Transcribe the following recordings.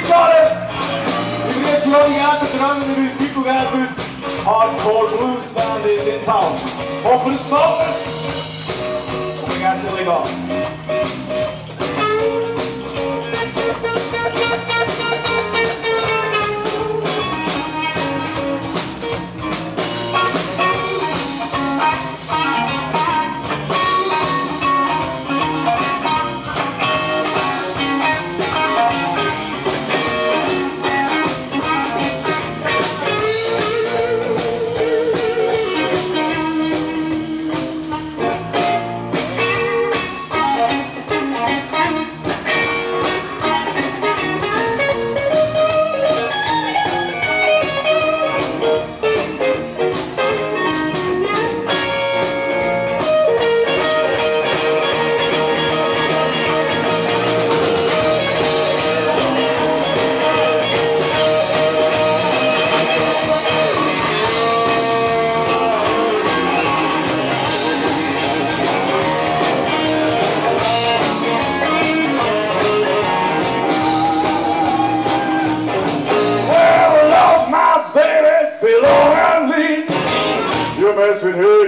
Gitarre. Ich begrüße Johnny Gerber, der andere Musiker Gerber, Hardcore Blues Band is in Town. Hoffe, es gefällt euch. Und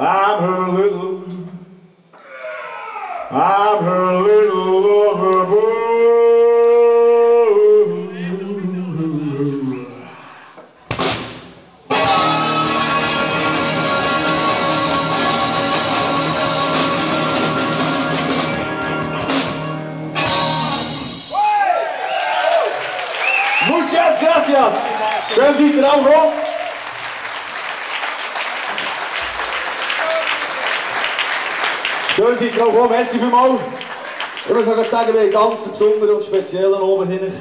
I'm her little, I'm her little lover boy. Muchas gracias. Schön seid ihr Schön seid ihr noch. Merci vielmals. Ich muss noch sagen, wir haben einen ganz besonderen und speziellen oben.